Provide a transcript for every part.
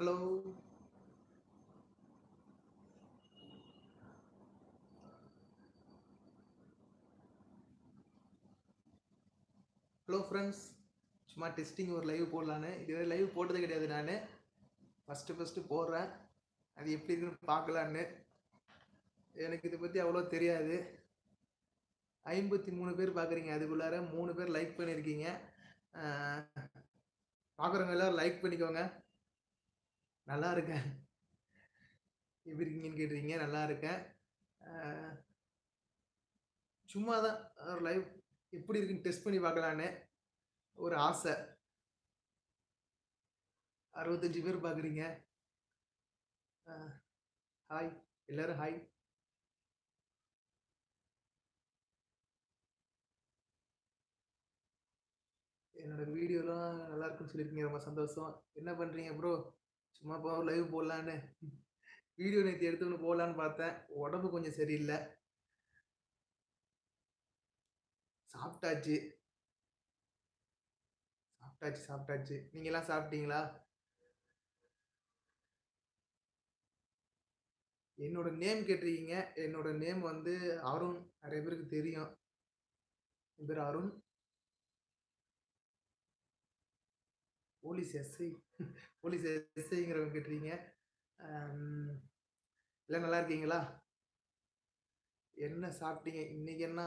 Hello. Hello friends சும்மா testing ஒரு live போடலான்னு. இதுவரை லைவ் போட்டது கிடையாது நான். ஃபஸ்ட்டு ஃபஸ்ட்டு போடுறேன். அது எப்படி இருக்குன்னு பார்க்கலான்னு. எனக்கு இதை பற்றி அவ்வளோ தெரியாது. ஐம்பத்தி மூணு பேர் பார்க்குறீங்க. அதுக்குள்ளார மூணு பேர் லைக் பண்ணியிருக்கீங்க. பார்க்குறவங்க எல்லோரும் லைக் பண்ணிக்கோங்க. நல்லா இருக்கேன். எப்படி இருக்கீங்கன்னு கேட்டுறீங்க நல்லா இருக்கேன். சும்மா தான் ஒரு லைவ் எப்படி இருக்குன்னு டெஸ்ட் பண்ணி பார்க்கலான்னு ஒரு ஆசை. அறுபத்தஞ்சு பேர் பார்க்குறீங்க. ஹாய் எல்லோரும் ஹாய் என்னோட வீடியோலாம் நல்லா இருக்குன்னு சொல்லியிருக்கீங்க. ரொம்ப சந்தோஷம். என்ன பண்ணுறீங்க ப்ரோ சும்மா இப்போ லைவ் போடலான்னு. வீடியோ நேற்று எடுத்துக்கணும் போடலான்னு பார்த்தேன். உடம்பு கொஞ்சம் சரியில்லை. சாப்பிட்டாச்சு. சாப்பிட்டாச்சு சாப்பிட்டாச்சு. நீங்களாம் சாப்பிட்டீங்களா? என்னோட நேம் கேட்டிருக்கீங்க. என்னோட நேம் வந்து அருண். நிறைய பேருக்கு தெரியும். என் பேர் அருண். போலீஸ் எஸ்ஐ போலீஸ் எஸ்ஐங்கிறவங்க கேட்டுறீங்க எல்லாம் நல்லா இருக்கீங்களா? என்ன சாப்பிட்டீங்க? இன்னைக்கு என்ன?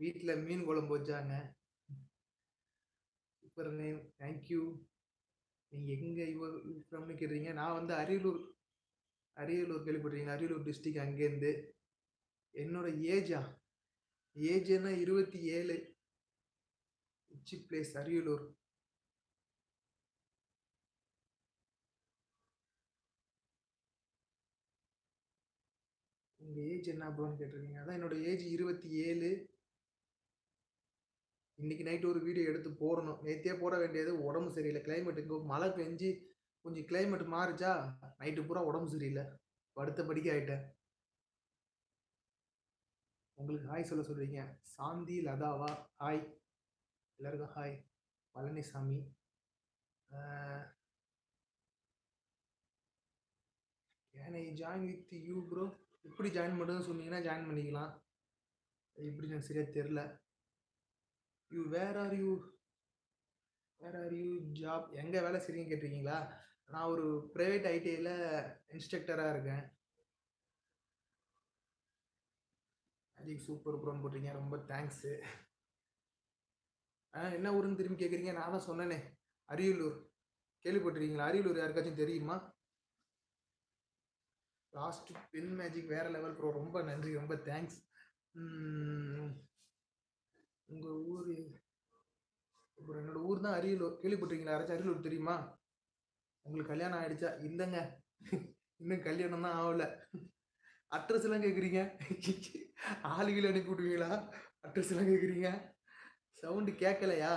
வீட்டில் மீன் குழம்பு வச்சாங்க. சூப்பர் நேம் தேங்க்யூ நீங்கள் எங்கே இவர் ஃப்ரம்னு கேட்குறீங்க நான் வந்து அரியலூர் அரியலூர் கேள்விப்பட்டிருக்கீங்க. அரியலூர் டிஸ்ட்ரிக் அங்கேருந்து என்னோட ஏஜா ஏஜ் என்ன இருபத்தி ஏழு. இச்சி பிளேஸ் அரியலூர். உங்கள் ஏஜ் என்ன ப்ரோன்னு கேட்டிருக்கீங்க. அதான் என்னோட ஏஜ் இருபத்தி ஏழு இன்னைக்கு நைட் ஒரு வீடியோ எடுத்து போடணும். நேற்றே போட வேண்டியது உடம்பு சரியில்லை. கிளைமேட்டுக்கு இங்கே மழை பெஞ்சு கொஞ்சம் கிளைமேட் மாறுச்சா? நைட்டு பூரா உடம்பு சரியில்லை. படுத்த படிக்க ஆயிட்டேன். உங்களுக்கு ஹாய் சொல்ல சொல்றீங்க. சாந்தி லதாவா. ஹாய் எல்லாருக்கும் hi Palanisamy. Can I join with you bro எப்படி ஜாயின் பண்ணுறதுன்னு சொன்னீங்கன்னா ஜாயின் பண்ணிக்கலாம். எப்படி எனக்கு சரியாக தெரில you where are you where are you job எங்கே வேலை செய்றீங்கன்னு கேட்டிருக்கீங்களா? நான் ஒரு ப்ரைவேட் ஐடிஐயில் இன்ஸ்ட்ரக்டராக இருக்கேன். அதிக சூப்பர் ப்ரோன்னு போட்டிருக்கீங்க. ரொம்ப தேங்க்ஸு ஆ என்ன ஊருன்னு திரும்பி கேட்குறீங்க நான் தான் சொன்னேனே. அரியலூர். கேள்விப்பட்டிருக்கீங்களா? அரியலூர் யாருக்காச்சும் தெரியுமா? லாஸ்ட் பென் மேஜிக் வேற லெவல் ப்ரோ ரொம்ப நன்றி. ரொம்ப தேங்க்ஸ் உங்கள் ஊர் இப்போ என்னோட ஊர் தான் அரியலூர். கேள்விப்பட்டிருக்கீங்களா? யாராச்சும் அரியலூர் தெரியுமா? உங்களுக்கு கல்யாணம் ஆயிடுச்சா? இல்லைங்க. இன்னும் கல்யாணம் தான் ஆகல. அட்ரஸ் எல்லாம் கேட்குறீங்க ஆளுகளை அனுப்பி விடுவீங்களா அட்ரஸ் எல்லாம் கேட்குறீங்க சவுண்டு கேட்கலையா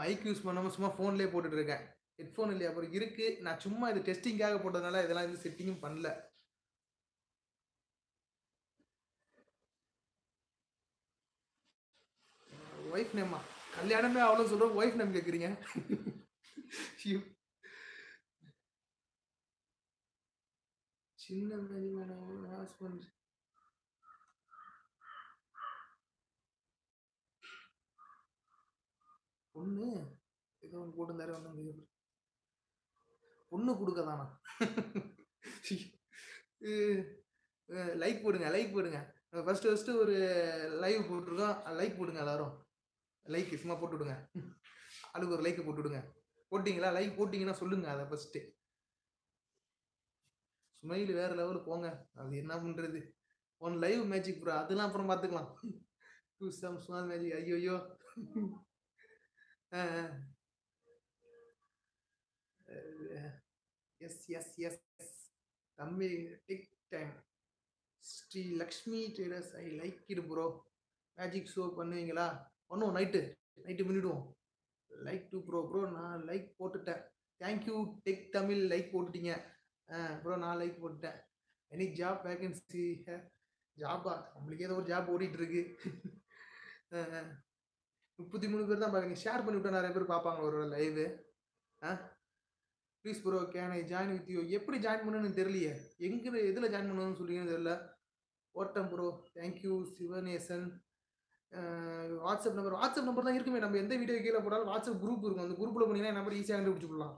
மைக் யூஸ் பண்ணாமல் சும்மா ஃபோன்லேயே போட்டுட்ருக்கேன் ஹெட்ஃபோன் இல்லையா? அப்புறம் இருக்கு. நான் சும்மா இது டெஸ்டிங்காக போட்டதுனால இதெல்லாம் எதுவும் செட்டிங்கும் பண்ணல. ஒய்ஃப் நேமா கல்யாணமே அவ்வளோ சொல்கிறோம் ஒய்ஃப் நேம் கேட்குறீங்க சின்ன ஹஸ்பண்ட் ஒன்று ஏதோ ஒன்று போட்டுருந்தாரு ஒன்றும் பொண்ணு கொடுக்க தானா லைக் போடுங்க லைக் போடுங்க. ஃபர்ஸ்ட் ஃபர்ஸ்ட் ஒரு லைவ் போட்டிருக்கோம். லைக் போடுங்க எல்லாரும். லைக் சும்மா போட்டு விடுங்க. அதுக்கு ஒரு லைக் போட்டு விடுங்க. போட்டிங்களா? லைக் போட்டிங்கன்னா சொல்லுங்க அதை ஃபர்ஸ்ட் ஸ்மைல் வேற லெவல் போங்க. அது என்ன பண்றது? ஒன் லைவ் மேஜிக் ப்ரோ அதெல்லாம் அப்புறம் பார்த்துக்கலாம் டூ சம் ஸ்மால் மேஜிக் ஐயோ எஸ் எஸ் எஸ் தம்பி tick time Sri Lakshmi traders I like it bro magic show பண்ணுவீங்களா? பண்ணுவோம் நைட்டு நைட்டு பண்ணிவிடுவோம் லைக் டு ப்ரோ ப்ரோ நான் லைக் போட்டுட்டேன். Thank you tech Tamil like போட்டுட்டீங்க. Bro நான் like போட்டுட்டேன். Any job vacancy ஜாபா நம்மளுக்கு ஏதோ ஒரு ஜாப் ஓடிட்டுருக்கு. முப்பத்தி மூணு பேர் தான் பார்க்குறீங்க. ஷேர் பண்ணி விட்டா நிறைய பேர் பார்ப்பாங்க ஒரு live ah? Please bro can I join with you எப்படி ஜாயின் பண்ணுன்னு தெரியலையே. எங்கே எதில் ஜாயின் பண்ணணும்னு சொல்லிங்கன்னு தெரியல. ஓட்டம் bro thank you Sivanesan WhatsApp number WhatsApp number தான் இருக்குமே. நம்ம எந்த வீடியோ கீழே போட்டாலும் வாட்ஸ்அப் குரூப் இருக்கும். அந்த குரூப்பில் போனீங்கன்னா நம்பர் ஈஸியாக கண்டுபிடிச்சிக்கலாம்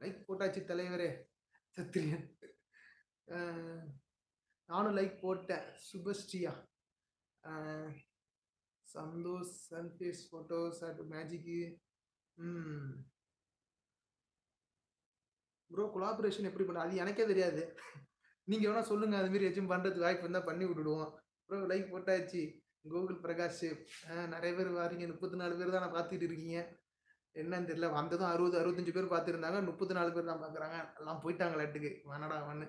லைக் போட்டாச்சு தலைவரே. சத்திரியன். நானும் லைக் போட்டேன். சுபஸ்ரீயா. சந்தோஷ் சன்ஃபேஸ் ஃபோட்டோஸ் அட் மேஜிக்கு ம். ப்ரோ கொலாபரேஷன் எப்படி பண்ண அது எனக்கே தெரியாது. நீங்கள் வேணால் சொல்லுங்கள் அது மாதிரி ஏதாச்சும் பண்ணுறதுக்கு வாய்ப்பு இருந்தால் பண்ணி விட்டுடுவோம். ப்ரோ லைக் போட்டாச்சு கூகுள் பிரகாஷ் நிறைய பேர் வாரீங்க. முப்பத்தி நாலு பேர் தான் நான் பார்த்துட்டு இருக்கீங்க. என்னன்னு தெரியல. வந்ததும் அறுபது அறுபத்தஞ்சு பேர் பார்த்துருந்தாங்க. முப்பத்தி நாலு பேர் தான் பார்க்குறாங்க. எல்லாம் போயிட்டாங்களாட்டுக்கு வேணடா வண்ணு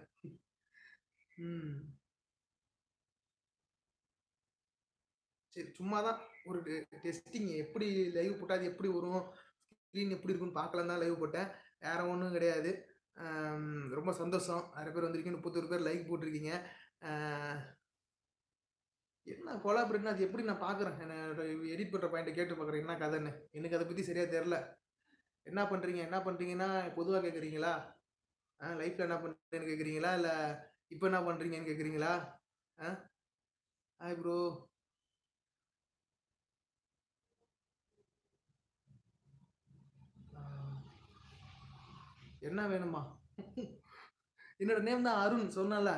ம். சரி சும்மா தான் ஒரு டெஸ்டிங் எப்படி லைவ் போட்டால் அது எப்படி வரும்? ஸ்க்ரீன் எப்படி இருக்குன்னு பார்க்கலாம் தான் லைவ் போட்டேன். வேறு ஒன்றும் கிடையாது. ரொம்ப சந்தோஷம். நிறைய பேர் வந்திருக்கீங்க. முப்பத்தொரு பேர் லைக் போட்டிருக்கீங்க. என்ன கொலாபரேட்னா அது எப்படி நான் பார்க்குறேன் எடிட் பண்ணுற பாயிண்ட்டை கேட்டு பார்க்குறேன் என்ன கதைன்னு? எனக்கு அதை பற்றி சரியாக தெரில என்ன பண்ணுறீங்க என்ன பண்ணுறீங்கன்னா பொதுவாக கேட்குறீங்களா ஆ லைஃப்பில் என்ன பண்ணுறேன்னு கேட்குறீங்களா இல்லை இப்போ என்ன பண்ணுறீங்கன்னு கேட்குறீங்களா ஆ ஹாய் ப்ரோ என்ன வேணுமா? என்னோட நேம் தான் அருண் சொன்னல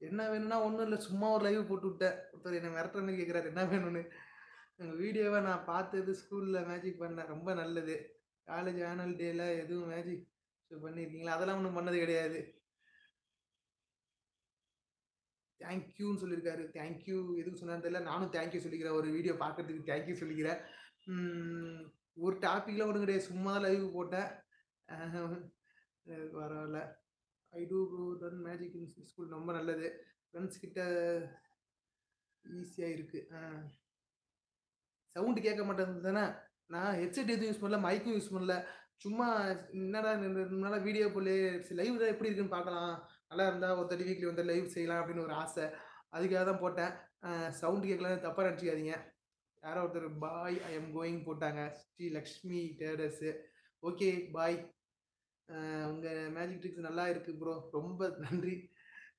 என்ன வேணும்னா ஒன்றும் இல்லை சும்மா ஒரு லைவ் போட்டு விட்டேன். ஒருத்தர் என்னை மிரட்டுறேன்னு கேட்குறாரு என்ன வேணும்னு. எங்கள் வீடியோவை நான் பார்த்தது ஸ்கூலில் மேஜிக் பண்ணேன் ரொம்ப நல்லது. காலேஜ் ஆனுவல் டேல எதுவும் மேஜிக் ஷோ பண்ணியிருக்கீங்களா அதெல்லாம் ஒன்றும் பண்ணது கிடையாது. தேங்க்யூன்னு சொல்லியிருக்காரு தேங்க்யூ எதுக்கு சொன்னான்னு தெரியல. நானும் தேங்க்யூ சொல்லிக்கிறேன். ஒரு வீடியோ பார்க்கறதுக்கு தேங்க்யூ சொல்லிக்கிறேன். ஒரு டாப்பிக்லாம் ஒன்றும் கிடையாது. சும்மா தான் லைவ் போட்டேன். பரவாயில்ல. ஐ டூ ப்ரோ தன் மேஜிக் இன் ஸ்கூல் ரொம்ப நல்லது. ஃப்ரெண்ட்ஸ் கிட்ட ஈஸியாக இருக்குது சவுண்டு கேட்க மாட்டேங்குது தானே? நான் ஹெட்செட் எதுவும் யூஸ் பண்ணல மைக்கும் யூஸ் பண்ணல. சும்மா என்னடா நல்லா வீடியோ போல லைவ் எப்படி இருக்குன்னு பார்க்கலாம். நல்லா இருந்தால் ஒரு தேர்ட்டி வீக்லி வந்து லைவ் செய்யலாம் அப்படின்னு ஒரு ஆசை. அதுக்காக தான் போட்டேன். சவுண்டு கேட்கலாம் தப்பாக நினச்சிக்காதீங்க. யாரோ ஒருத்தர் பாய் ஐ எம் கோயிங் போட்டாங்க. Sri Lakshmi traders okay bye உங்கள் மேஜிக் ட்ரிக்ஸ் நல்லா இருக்குது ப்ரோ ரொம்ப நன்றி.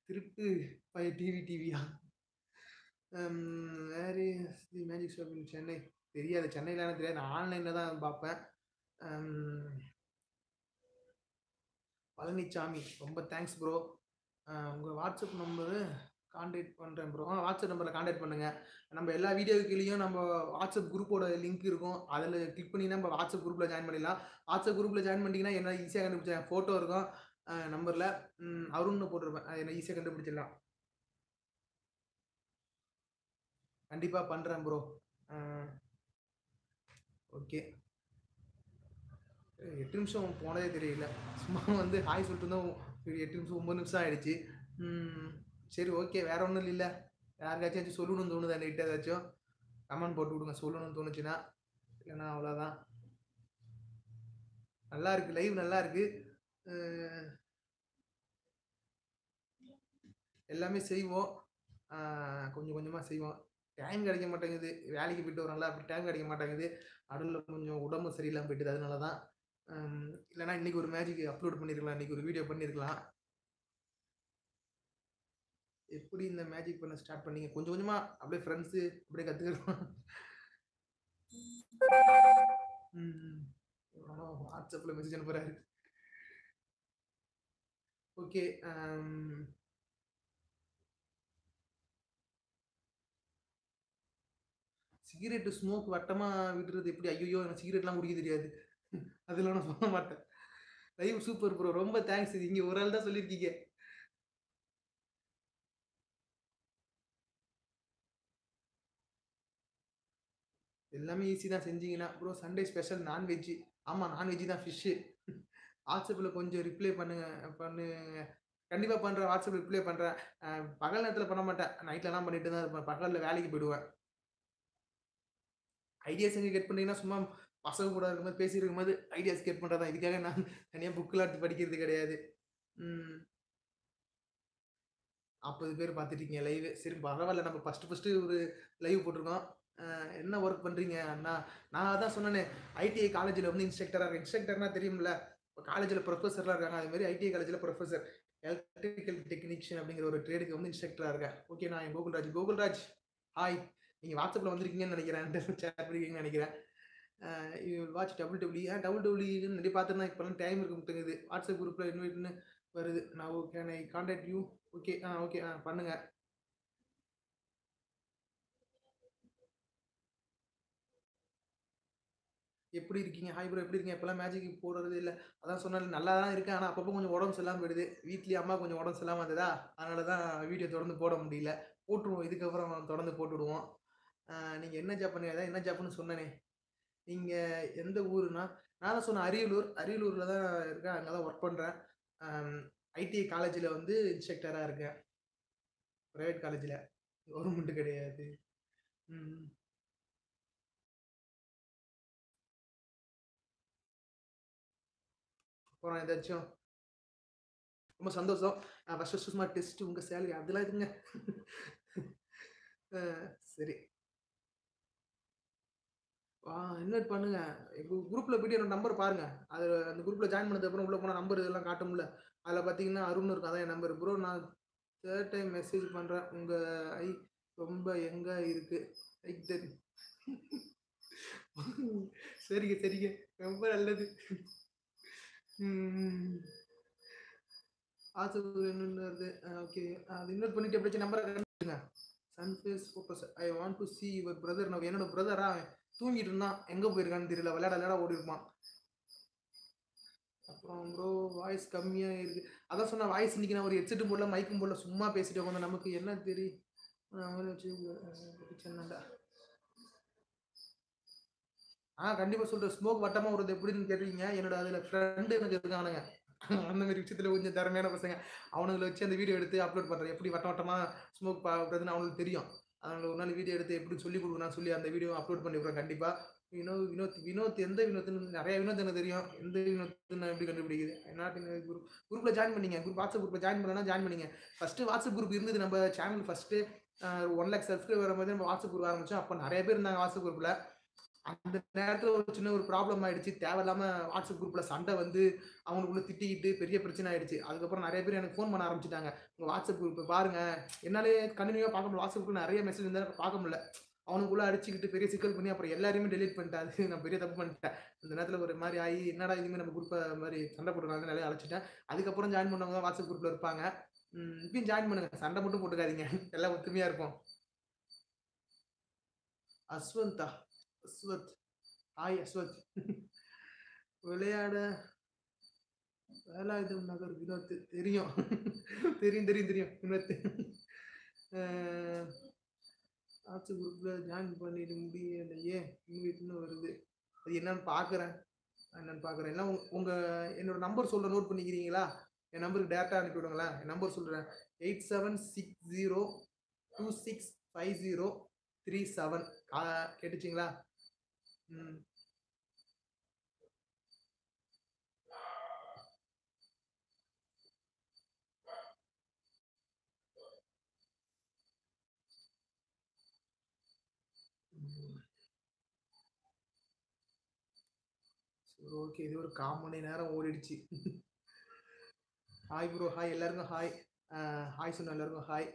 திருப்பு பை டிவி டிவியா வேறு the magic show in Chennai. தெரியாது. சென்னையில் எனக்கு தெரியாது. நான் ஆன்லைனில் தான் பார்ப்பேன். பழனிசாமி பழனிச்சாமி. ரொம்ப தேங்க்ஸ் ப்ரோ உங்கள் வாட்ஸ்அப் நம்பரு காண்டாக்ட் பண்ணுறேன் ப்ரோ வாட்ஸ்அப் நம்பரில் காண்டாக்ட் பண்ணுங்கள் நம்ம எல்லா வீடியோ கீழேயும் நம்ம வாட்ஸ்அப் குரூப்போட லிங்க் இருக்கும். அதில் கிளிக் பண்ணி நம்ம வாட்ஸ்அப் குரூப்பில் ஜாயின் பண்ணிடலாம். வாட்ஸ்அப் குரூப்பில் ஜாயின் பண்ணிட்டீங்கன்னா என்ன ஈஸியாக கண்டுபிடிச்சேன் ஃபோட்டோ இருக்கும் நம்பரில் அருண்னு போட்டிருப்பேன். அது என்ன ஈஸியாக கண்டுபிடிச்சிடலாம். கண்டிப்பாக பண்ணுறேன் ப்ரோ ஓகே எட்டு நிமிஷம் போனதே தெரியல. சும்மா வந்து ஹாய் சொல்லிட்டு இருந்தோம். எட்டு நிமிஷம் ஒம்பது நிமிஷம் ஆகிடுச்சு சரி ஓகே வேற ஒன்றும் இல்லை. யாருக்காச்சும் சொல்லணும்னு தோணுது என்கிட்ட ஏதாச்சும்? கமெண்ட் போட்டு விடுங்க. சொல்லணும்னு தோணுச்சுன்னா. இல்லைன்னா அவ்வளோதான் நல்லா இருக்கு. லைவ் நல்லா இருக்கு. எல்லாமே செய்வோம். கொஞ்சம் கொஞ்சமாக செய்வோம். டைம் கிடைக்க மாட்டேங்குது. வேலைக்கு போயிட்டு வரோம்ல அப்படி டைம் கிடைக்க மாட்டேங்குது. நடுவில் கொஞ்சம் உடம்பு சரியில்லாமல் போயிட்டுது. அதனால தான் இல்லைனா இல்லைன்னா இன்னைக்கு ஒரு மேஜிக் அப்லோட் பண்ணியிருக்கலாம் இன்றைக்கி ஒரு வீடியோ பண்ணியிருக்கலாம் எப்படி இந்த மேஜிக் பண்ண ஸ்டார்ட் பண்ணீங்க? கொஞ்சம் கொஞ்சமாக அப்படியே ஃப்ரெண்ட்ஸு அப்படியே கத்துக்கிறோம் வாட்ஸ்அப்பில் மெசேஜ் அனுப்புறாரு. ஓகே சிகரெட்டு ஸ்மோக் வட்டமாக விடுறது எப்படி? ஐயோ எனக்கு சிகரெட்லாம் குடிக்க தெரியாது. அதெல்லாம் நான் சொல்ல மாட்டேன். லைவ் சூப்பர் ப்ரோ ரொம்ப தேங்க்ஸ் இது. இங்கே ஒரு ஆள் தான் சொல்லியிருக்கீங்க. எல்லாமே ஈஸி தான் செஞ்சீங்கன்னா bro Sunday special non veg ஆமாம் நான்வெஜ் தான் ஃபிஷ்ஷு வாட்ஸ்அப்பில் கொஞ்சம் ரிப்ளை பண்ணுங்க பண்ணுங்க. கண்டிப்பாக பண்ணுறேன் வாட்ஸ்அப்பில் ரிப்ளை பண்ணுறேன் பகல் நேரத்தில் பண்ண மாட்டேன். நைட்லலாம் பண்ணிட்டு தான் இருப்பேன். பகலில் வேலைக்கு போயிடுவேன். ஐடியாஸ் எங்கே கெட் பண்ணிங்கன்னா சும்மா பசங்க கூட இருக்கும்போது பேசி இருக்கும்போது ஐடியாஸ் கெட் பண்ணுறதா இதுக்காக நான் தனியாக புக்கில் எடுத்து படிக்கிறது கிடையாது. நாற்பது பேர் பார்த்துட்டீங்க லைவ் சரி பரவாயில்ல. நம்ம ஃபஸ்ட்டு ஃபஸ்ட்டு ஒரு லைவ் போட்டிருக்கோம். என்ன ஒர்க் பண்ணுறீங்க நான் நான் அதான் சொன்னேனே ஐடிஐ காலேஜில் வந்து இன்ஸ்ட்ரக்டராக இருக்கேன் இன்ஸ்ட்ரக்டர்னா தெரியும்ல? காலேஜில் ப்ரொஃபஸர்லாம் இருக்காங்க. அதே மாதிரி ஐடிஐ காலேஜில் ப்ரொஃபஸர் எலக்ட்ரிக்கல் டெக்னீஷியன் அப்படிங்கிற ஒரு ட்ரேடுக்கு வந்து இன்ஸ்ட்ரக்டராக இருக்கேன். ஓகே நான் என் கோகுல்ராஜ். கோகுல்ராஜ் ஹாய் நீங்கள் வாட்ஸ்அப்பில் வந்திருக்கீங்கன்னு நினைக்கிறேன். சேர் பண்ணிருக்கீங்கன்னு நினைக்கிறேன். வாட்ச் டபுள் டபுள்யூ ஏன் டபுள் டபுள்யூன்னு நிறைய பார்த்துருந்தா இப்போலாம் டைம் இருக்க மாட்டேங்குது வாட்ஸ்அப் குரூப்பில் இன்வைட்னு வருது. நான் okay I contact you okay ah okay ஆ பண்ணுங்கள் எப்படி இருக்கீங்க? ஹாய் ப்ரோ எப்படி இருக்கீங்க? இப்போலாம் மேஜிக் போடுறது இல்லை. அதான் சொன்னாலும் நல்லா தான் இருக்கேன். ஆனால் அப்பப்போ கொஞ்சம் உடம்பு சரியில்லாமல் போயிடுது. வீட்லேயே அம்மா கொஞ்சம் உடம்பு சரியில்லாமல் இருந்ததா அதனால தான் வீடியோ தொடர்ந்து போட முடியல. போட்டுருவோம். இதுக்கப்புறம் தொடர்ந்து போட்டுடுவோம். நீங்கள் என்ன ஜாப் பண்ணி அதான் என்ன ஜாப்னு சொன்னனே. நீங்கள் எந்த ஊருனா நான் தான் சொன்னேன் அரியலூர். அரியலூரில் தான் இருக்கேன். அங்கே தான் ஒர்க் பண்ணுறேன் ஐடிஐ காலேஜில் வந்து இன்ஸ்ட்ரக்டராக இருக்கேன். ப்ரைவேட் காலேஜில் கவர்மெண்ட்டு கிடையாது. ம். அப்புறம் ஏதாச்சும். ரொம்ப சந்தோஷம். ஃபஸ்ட் ஃபஸ்ட் சும்மா டெஸ்ட் உங்கள் சேலரி அதெல்லாம் இதுங்க சரி. ஆ இன்வைட் பண்ணுங்க? குரூப்பில் போய்ட்டு என்னோட நம்பர் பாருங்க. அது அந்த குரூப்பில் ஜாயின் பண்ணதுக்கப்புறம் உள்ளே போனால் நம்பர் இதெல்லாம் காட்டும்ல. அதில் பார்த்தீங்கன்னா அருண் இருக்கும் அதான் என் நம்பர் ப்ரோ நான் தேர்ட் டைம் மெசேஜ் பண்ணுறேன் உங்கள் ஐ ரொம்ப எங்கே இருக்குது ஐ தெரியும் சரிங்க சரிங்க. ரொம்ப நல்லது. ஆசைப்பூர் என்னென்ன வருது ஓகே. அது இன்னொரு பண்ணிட்டு எப்படியாச்சும் நம்பரை கண்டுங்க sunface focus I want to see your brother நான் என்னோட பிரதரா தூங்கிட்டு இருந்தான். எங்கே போயிருக்கான்னு தெரியல. விளையாட விளையாட ஓடி இருப்பான். அப்புறம் ப்ரோ வாய்ஸ் கம்மியாக இருக்குது அதான் சொன்ன வாய்ஸ் இன்னைக்கு நான் ஒரு ஹெட்செட்டும் போடல மைக்கும் போடல. சும்மா பேசிட்டு உட்காந்து நமக்கு என்ன தெரியும் அவங்கள வச்சு கிச்சன்டா ஆ கண்டிப்பாக சொல்கிறேன் ஸ்மோக் வட்டமா வருது எப்படின்னு கேட்டீங்க. என்னோட அதில் ஃப்ரெண்டு எனக்கு இருக்கானுங்க. அந்த மாதிரி விஷயத்தில் கொஞ்சம் திறமையான பசங்க. அவனுங்களை வச்சு அந்த வீடியோ எடுத்து அப்லோட் பண்ணுறேன் எப்படி வட்ட வட்டமாக ஸ்மோக் பாக்குறதுன்னு அவனுக்கு தெரியும். அதனால ஒரு நாள் வீடியோ எடுத்து எப்படி சொல்லி கொடுக்கணும் சொல்லி அந்த வீடியோ அப்லோட் பண்ணிவிடுறேன் கண்டிப்பாக வினோத் வினோத் வினோத் எந்த வினோத்னு நிறைய வினோத் எனக்கு தெரியும். எந்த வினோத் எப்படி கண்டுபிடிக்குது நாட் குரூப் குரூப்பில் ஜாயின் பண்ணிங்க? குரூப் வாட்ஸ்அப் குரூப்பில் ஜாயின் பண்ணனா ஜாயின் பண்ணிங்க. ஃபஸ்ட்டு வாட்ஸ்அப் குரூப் இருந்தது நம்ம channel first one like subscribe வரும்போது நம்ம வாட்ஸ்அப் குரூப் ஆரம்பித்தோம் அப்போ நிறைய பேர் இருந்தாங்க வாட்ஸ்அப் குரூப்பில் அந்த நேரத்தில் ஒரு சின்ன ஒரு ப்ராப்ளம் ஆயிடுச்சு. தேவையில்லாமல் வாட்ஸ்அப் குரூப்பில் சண்டை வந்து அவங்களுக்குள்ள திட்டிக்கிட்டு பெரிய பிரச்சனை ஆயிடுச்சு. அதுக்கப்புறம் நிறைய பேர் எனக்கு ஃபோன் பண்ண ஆரம்பிச்சிட்டாங்க. உங்கள் வாட்ஸ்அப் குரூப் பாருங்க. என்னாலே கண்டினியூவாக பார்க்க முடியல. வாட்ஸ்அப் குரூப் நிறைய மெசேஜ் இருந்தால் பார்க்க முடியல. அவனுக்குள்ள அடிச்சுக்கிட்டு பெரிய சிக்கல் பண்ணி அப்புறம் எல்லாரையுமே டெலீட் பண்ணிட்டேன். அது நான் பெரிய தப்பு பண்ணிட்டேன். அந்த நேரத்தில் ஒரு மாதிரி ஆகி என்னடா இதுவுமே நம்ம குரூப்பை மாதிரி சண்டை போட்டுருக்காங்க நிறைய அழைச்சிட்டேன். அதுக்கப்புறம் ஜாயின் பண்ணவங்க தான் வாட்ஸ்அப் குரூப்பில் இருப்பாங்க. இப்பயும் ஜாயின் பண்ணுங்க. சண்டை மட்டும் போட்டுக்காதீங்க. எல்லாம் ஒத்துமையாக இருப்போம். அஸ்வந்தா. அஸ்வத். ஹாய் அஸ்வத். விளையாட வேலாயுதம் நகர் வினோத் தெரியும். தெரியும் தெரியும் தெரியும். வினோத். ஆட்சி குரூப்பில் ஜாயின் பண்ணிட்டு முடியலையே. இன்வைட்னு வருது. அது என்னன்னு பார்க்குறேன் என்னன்னு பார்க்குறேன் எல்லாம் உங்கள் என்னோட நம்பர் சொல்ல நோட் பண்ணிக்கிறீங்களா? என் நம்பருக்கு டேரெக்டாக அனுப்பி விடுங்களேன் என் நம்பர் சொல்கிறேன் eight seven six zero two six five zero three seven. கேட்டுச்சிங்களா? Mm. Okay இது ஒரு கால் மணி நேரம் ஓடிடுச்சு. ஹாய் ப்ரோ ஹாய் எல்லாருக்கும் ஹாய் ஹாய் uh, சொன்ன எல்லாருக்கும் ஹாய்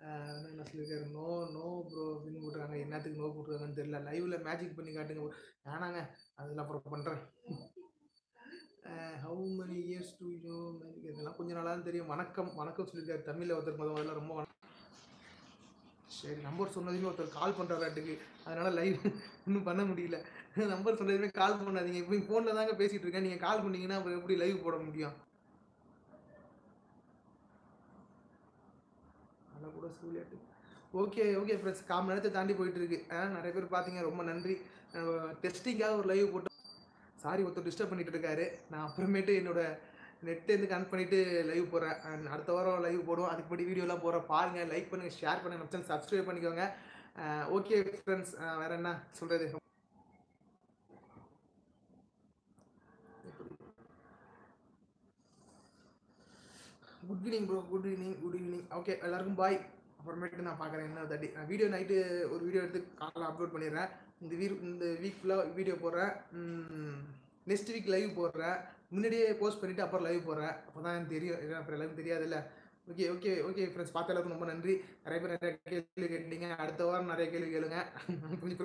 என்ன சொல்லியிருக்காரு நோ நோ ப்ரோ அப்படின்னு போட்டுருக்காங்க. என்னத்துக்கு நோ போட்டுருக்காங்கன்னு தெரியல. லைவ்ல மேஜிக் பண்ணி காட்டுங்க bro. வேணாங்க. அதெல்லாம் அப்புறம் பண்ணுறேன் how many years do you magic இதெல்லாம் கொஞ்சம் நாளாக தான் தெரியும். வணக்கம். வணக்கம் சொல்லியிருக்காரு தமிழில் ஒருத்தர் முதல் முதல்ல ரொம்ப வணக்கம் சரி நம்பர் சொன்னதுமே ஒருத்தர் கால் பண்ணுறாட்டுக்கு அதனால லைவ் ஒன்றும் பண்ண முடியல. நம்பர் சொன்னதுமே கால் பண்ணாதீங்க. இப்போ ஃபோனில் தாங்க பேசிகிட்டு இருக்கேன். நீங்கள் கால் பண்ணீங்கன்னா அப்புறம் எப்படி லைவ் போட முடியும்? பண்ண கூட சூழ்நிலை ஓகே ஓகே ஃப்ரெண்ட்ஸ் கால் மணி நேரத்தை தாண்டி போயிட்டு இருக்கு ஆ, நிறைய பேர் பார்த்தீங்க ரொம்ப நன்றி. டெஸ்டிங்காக ஒரு லைவ் போட்டு சாரி ஒருத்தர் டிஸ்டர்ப் பண்ணிட்டு இருக்காரு. நான் அப்புறமேட்டு என்னோட நெட்டேருந்து கனெக்ட் பண்ணிட்டு லைவ் போடுறேன். அடுத்த வாரம் லைவ் போடுவோம். அதுக்கு வீடியோலாம் போடுறேன். பாருங்கள் லைக் பண்ணுங்கள் ஷேர் பண்ணுங்க. சப்ஸ்கிரைப் பண்ணிக்கோங்க. ஓகே ஃப்ரெண்ட்ஸ் வேற என்ன சொல்கிறது good evening bro good evening good evening okay எல்லாருக்கும் பாய் அப்புறமேட்டு நான் பார்க்குறேன் என்ன தாட்டி. நான் வீடியோ நைட்டு ஒரு வீடியோ எடுத்து காலையில் அப்லோட் பண்ணிடுறேன். இந்த வீ இந்த வீக் ஃபுல்லாக வீடியோ போடுறேன். நெக்ஸ்ட் வீக் லைவ் போடுறேன். முன்னாடியே போஸ்ட் பண்ணிவிட்டு அப்புறம் லைவ் போடுறேன். அப்போ தான் எனக்கு தெரியும். ஏன்னா அப்புறம் எல்லாரும் தெரியாதுல்ல. ஓகே ஓகே ஓகே ஃப்ரெண்ட்ஸ் பார்த்த எல்லாருக்கும் ரொம்ப நன்றி. நிறைய பேர் நிறைய கேள்வி கேட்டீங்க. அடுத்த வாரம் நிறைய கேள்வி கேளுங்க. கொஞ்சம்